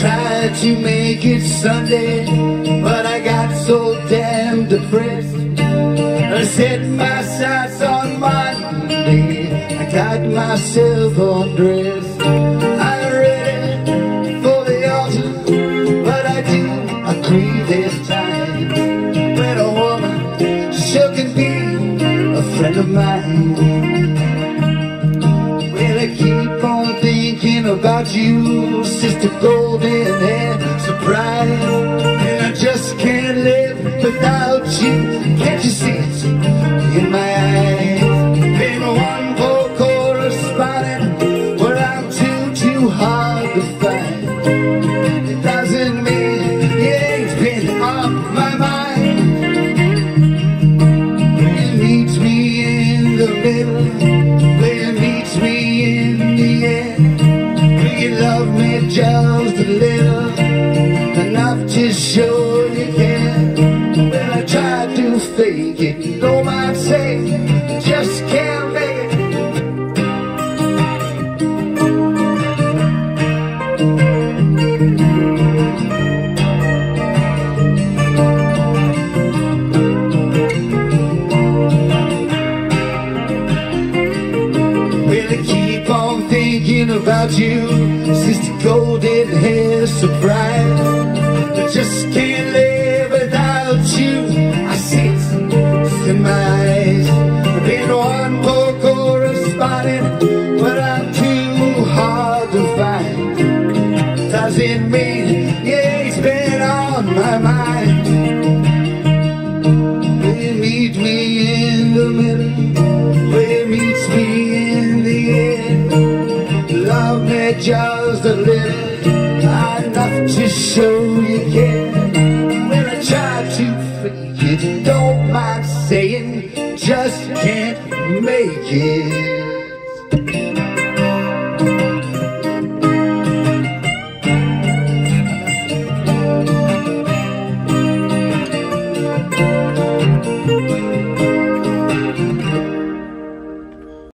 Tried to make it Sunday, but I got so damn depressed. I set my sights on got myself undressed. I'm ready for the altar, but I do agree this time when a woman sure can be a friend of mine. Well, I keep on thinking about you, sister golden hair surprise. Too, hard to find. It doesn't mean it ain't been on my mind. When it meets me in the middle, when it meets me in the end, will you love me just a little, enough to show you care? Well, I tried to fake it, about you, the golden hair surprise. I just can't live without you. I see it in my eyes. I've been one poor correspondent, but I'm too hard to find. Doesn't mean yeah, it's been on my mind. To show you care. When I try to fake it, don't mind saying, just can't make it.